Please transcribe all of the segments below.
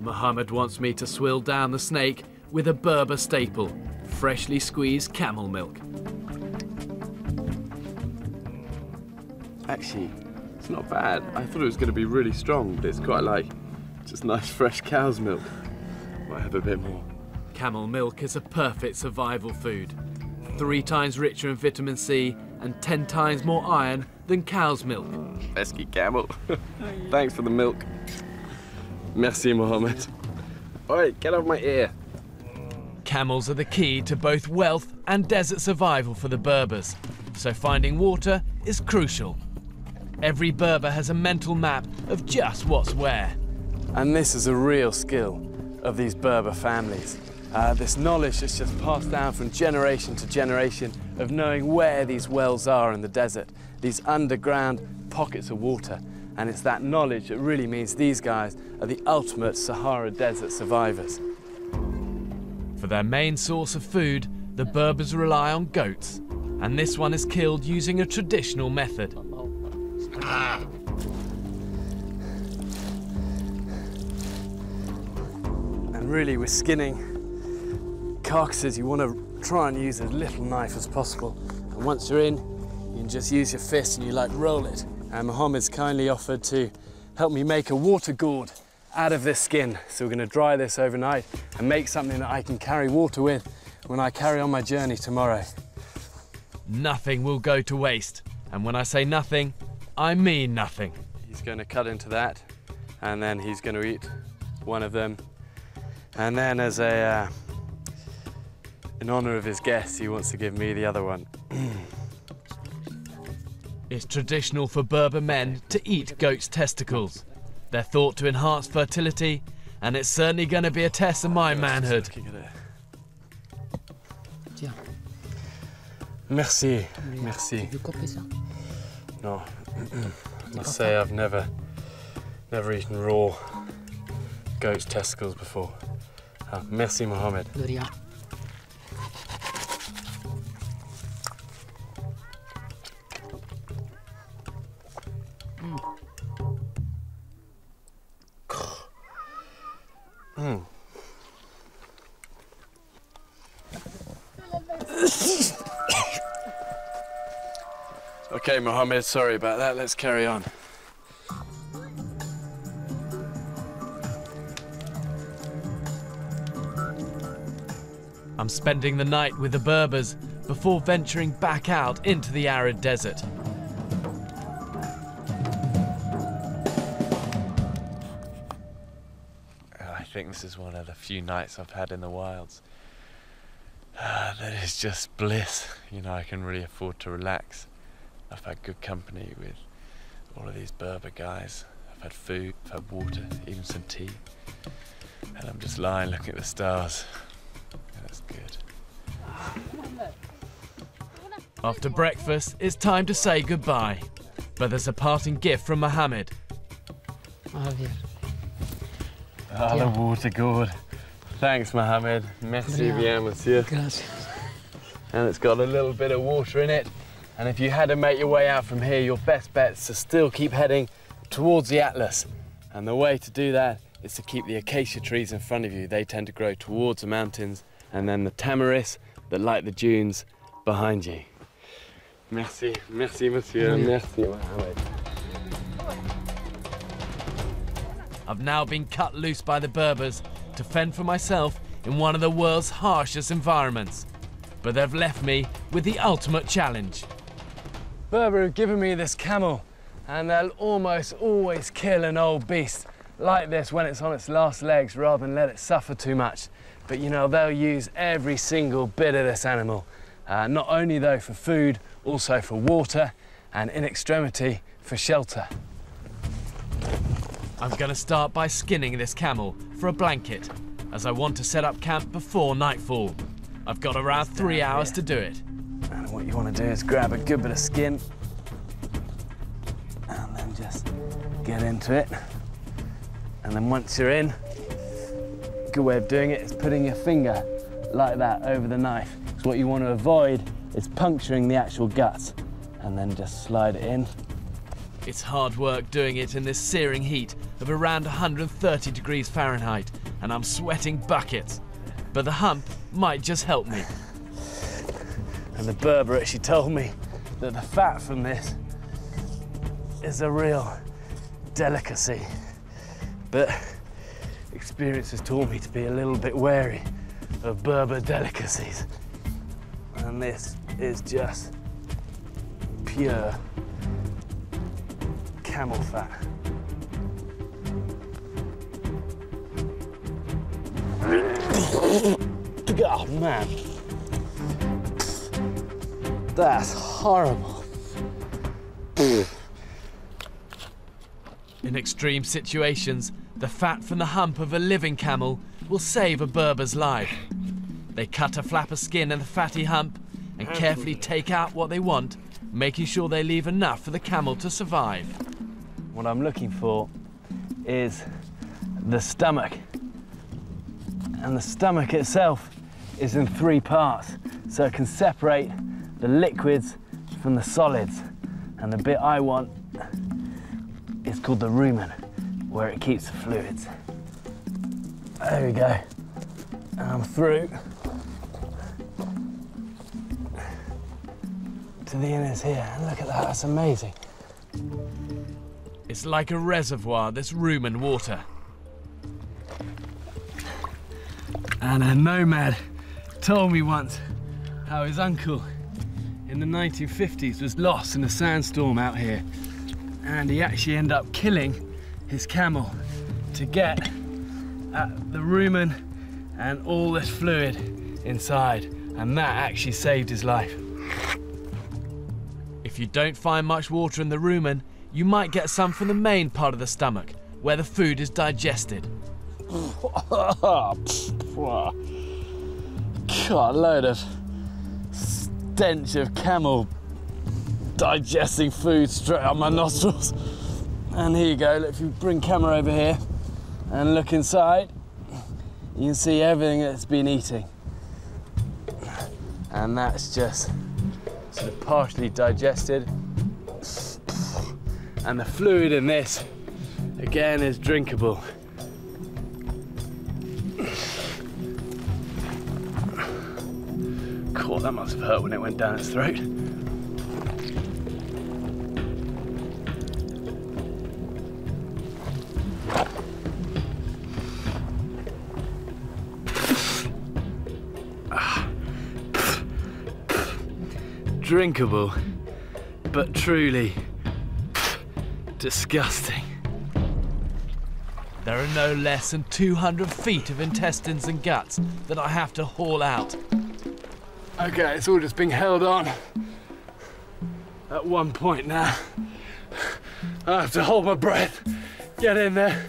Mohammed wants me to swill down the snake with a Berber staple, freshly squeezed camel milk. Actually, it's not bad. I thought it was going to be really strong, but it's quite like just nice fresh cow's milk. Might have a bit more. Camel milk is a perfect survival food. Three times richer in vitamin C and ten times more iron than cow's milk. Pesky camel. Thanks for the milk. Merci, Mohammed. All right, get off my ear. Camels are the key to both wealth and desert survival for the Berbers, so finding water is crucial. Every Berber has a mental map of just what's where. And this is a real skill of these Berber families. Uh, this knowledge is just passed down from generation to generation of knowing where these wells are in the desert, these underground pockets of water. And it's that knowledge that really means these guys are the ultimate Sahara Desert survivors. For their main source of food, the Berbers rely on goats, and this one is killed using a traditional method. And really, with skinning carcasses, you want to try and use as little knife as possible. And once you're in, you can just use your fist and you like roll it. And Mohammed's kindly offered to help me make a water gourd out of this skin. So we're going to dry this overnight and make something that I can carry water with when I carry on my journey tomorrow. Nothing will go to waste. And when I say nothing, I mean nothing. He's going to cut into that and then he's going to eat one of them. And then as a, uh, in honor of his guests, he wants to give me the other one. It's traditional for Berber men to eat goat's testicles. They're thought to enhance fertility, and it's certainly going to be a test of my manhood. Looking at it. Tiens, Merci, merci. veux couper ça No, must say I've never, never eaten raw goat's testicles before. Uh, merci, Mohammed. Rien. Okay, Mohammed, sorry about that. Let's carry on. I'm spending the night with the Berbers before venturing back out into the arid desert. Think this is one of the few nights I've had in the wilds. Ah, that is just bliss. You know, I can really afford to relax. I've had good company with all of these Berber guys. I've had food, I've had water, even some tea. And I'm just lying looking at the stars. That's good. After breakfast, it's time to say goodbye. But there's a parting gift from Mohammed. Ah, the water gourd. Thanks, Mohammed. Merci bien, monsieur. Gracias. and it's got a little bit of water in it. And if you had to make your way out from here, your best bet's to still keep heading towards the Atlas. And the way to do that is to keep the acacia trees in front of you. They tend to grow towards the mountains, and then the tamarisk that light the dunes behind you. Merci, merci, monsieur. Merci, Mohammed. I've now been cut loose by the Berbers to fend for myself in one of the world's harshest environments. But they've left me with the ultimate challenge. Berber have given me this camel, and they'll almost always kill an old beast like this when it's on its last legs rather than let it suffer too much. But you know, they'll use every single bit of this animal, uh, not only though for food, also for water, and in extremity for shelter. I'm going to start by skinning this camel for a blanket, as I want to set up camp before nightfall. I've got around three hours to do it. And what you want to do is grab a good bit of skin and then just get into it. And then once you're in, a good way of doing it is putting your finger like that over the knife. Because what you want to avoid is puncturing the actual guts and then just slide it in. It's hard work doing it in this searing heat of around 130 degrees Fahrenheit, and I'm sweating buckets. But the hump might just help me. And the Berber actually told me that the fat from this is a real delicacy. But experience has taught me to be a little bit wary of Berber delicacies. And this is just pure camel fat. oh man. That's horrible. In extreme situations, the fat from the hump of a living camel will save a Berber's life. They cut a flap of skin in the fatty hump and carefully take out what they want, making sure they leave enough for the camel to survive. What I'm looking for is the stomach. And the stomach itself is in three parts, so it can separate the liquids from the solids. And the bit I want is called the rumen, where it keeps the fluids. There we go. And I'm through to the inners here. And look at that, that's amazing. It's like a reservoir, this rumen water. And a nomad told me once how his uncle in the 1950s was lost in a sandstorm out here. And he actually ended up killing his camel to get at the rumen and all this fluid inside. And that actually saved his life. If you don't find much water in the rumen, you might get some from the main part of the stomach, where the food is digested. God, a load of stench of camel digesting food straight up my nostrils. And here you go, if you bring camera over here and look inside, you can see everything that's been eating. And that's just sort of partially digested. And the fluid in this, again, is drinkable. God, that must have hurt when it went down its throat. Ah. Drinkable, but truly disgusting. There are no less than 200 feet of intestines and guts that I have to haul out. Okay, it's all just being held on at one point now. I have to hold my breath, get in there,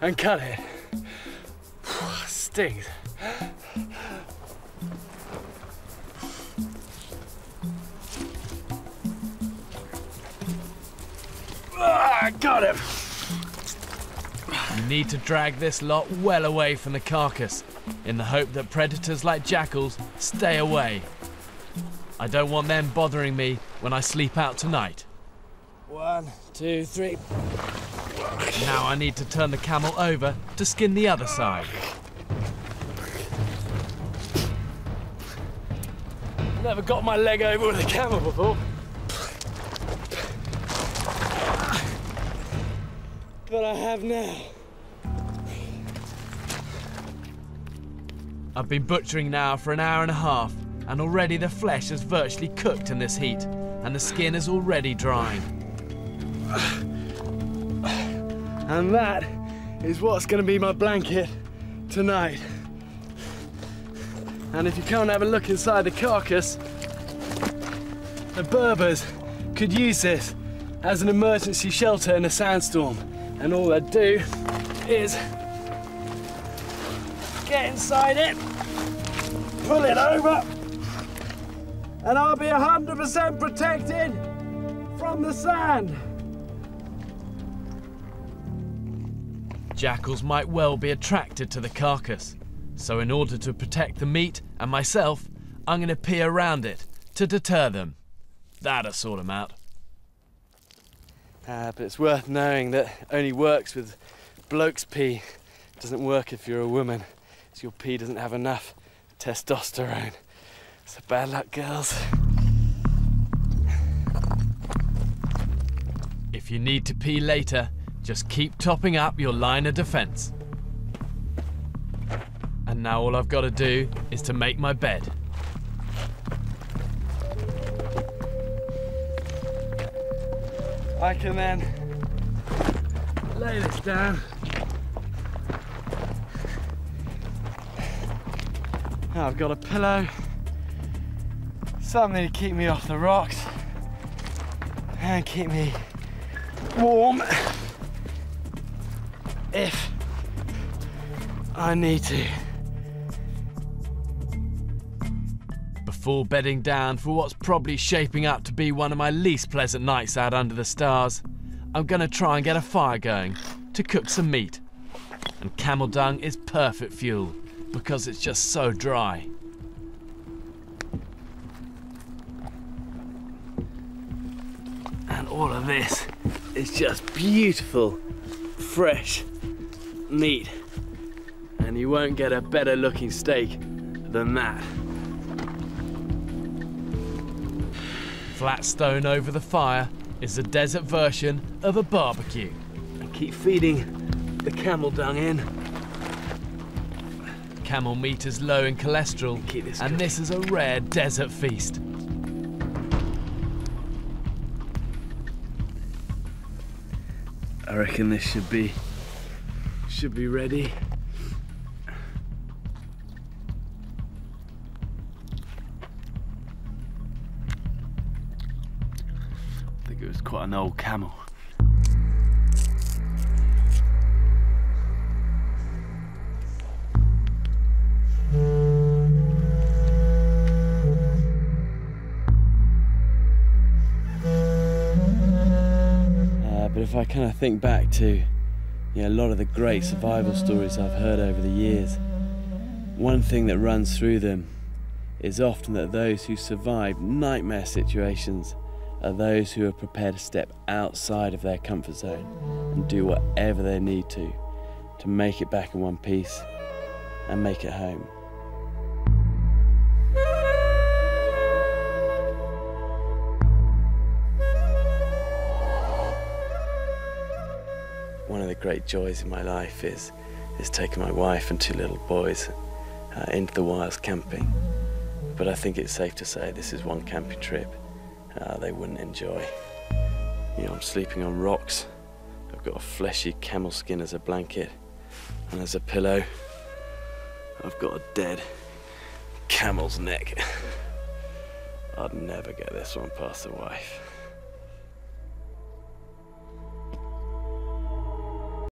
and cut it. Stings. Got him. You need to drag this lot well away from the carcass, in the hope that predators like jackals stay away. I don't want them bothering me when I sleep out tonight. One, two, three. Now I need to turn the camel over to skin the other side. Never got my leg over with a camel before. But I have now. I've been butchering now for an hour and a half, and already the flesh is virtually cooked in this heat, and the skin is already drying. And that is what's going to be my blanket tonight. And if you can't have a look inside the carcass, the Berbers could use this as an emergency shelter in a sandstorm. And all they'd do is get inside it, pull it over, and I'll be 100% protected from the sand. Jackals might well be attracted to the carcass, so in order to protect the meat and myself, I'm going to peer around it to deter them. That'll sort them out. Uh, but it's worth knowing that only works with blokes pee. It doesn't work if you're a woman, so your pee doesn't have enough testosterone. So bad luck, girls. If you need to pee later, just keep topping up your line of defense. And now all I've got to do is to make my bed. I can then lay this down. Now I've got a pillow, something to keep me off the rocks and keep me warm if I need to. Before bedding down for what's probably shaping up to be one of my least pleasant nights out under the stars, I'm gonna try and get a fire going to cook some meat. And camel dung is perfect fuel because it's just so dry. And all of this is just beautiful, fresh meat. And you won't get a better looking steak than that. Flat stone over the fire is the desert version of a barbecue. And keep feeding the camel dung in. Camel meat is low in cholesterol, this and this is a rare desert feast. I reckon this should be should be ready. Quite an old camel. Uh, but if I kind of think back to you know, a lot of the great survival stories I've heard over the years, one thing that runs through them is often that those who survive nightmare situations are those who are prepared to step outside of their comfort zone and do whatever they need to to make it back in one piece and make it home. One of the great joys in my life is is taking my wife and two little boys uh, into the wilds camping. But I think it's safe to say this is one camping trip uh, they wouldn't enjoy. You know, I'm sleeping on rocks. I've got a fleshy camel skin as a blanket, and as a pillow, I've got a dead camel's neck. I'd never get this one past the wife.